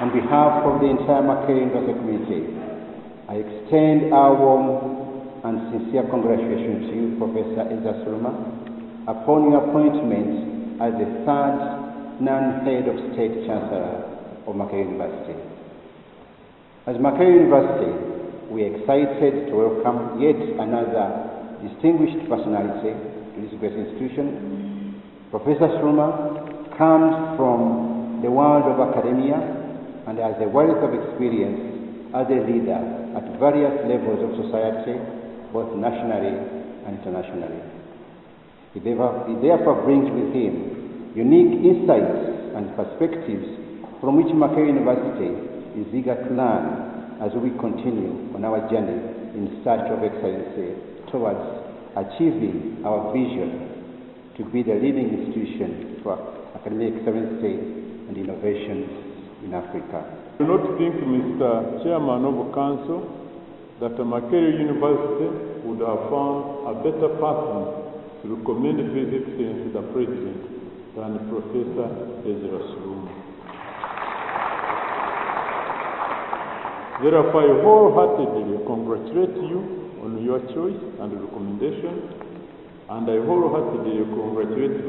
On behalf of the entire Makerere University community, I extend our warm and sincere congratulations to you, Professor Ezra upon your appointment as the third non-head of state chancellor of Makerere University. As Makerere University, we are excited to welcome yet another distinguished personality to this great institution. Professor Suruma comes from the world of academia and has a wealth of experience as a leader at various levels of society, both nationally and internationally. He therefore, brings with him unique insights and perspectives from which Makerere University is eager to learn as we continue on our journey in search of excellency towards achieving our vision to be the leading institution for academic excellency and innovations in Africa. I do not think, Mr. Chairman of the Council, that Makerere University would have found a better person to recommend His Excellency the President than Professor Ezra Suruma. Therefore, I wholeheartedly congratulate you on your choice and recommendation, and I wholeheartedly congratulate